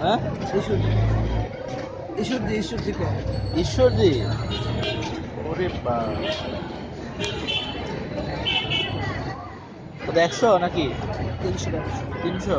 হ্যাঁ ঈশ্বরজি ঈশ্বরজি কো ঈশ্বরজি ওরে বা কত একশো নাকি? তিনশো?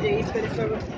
de ahí, pero eso...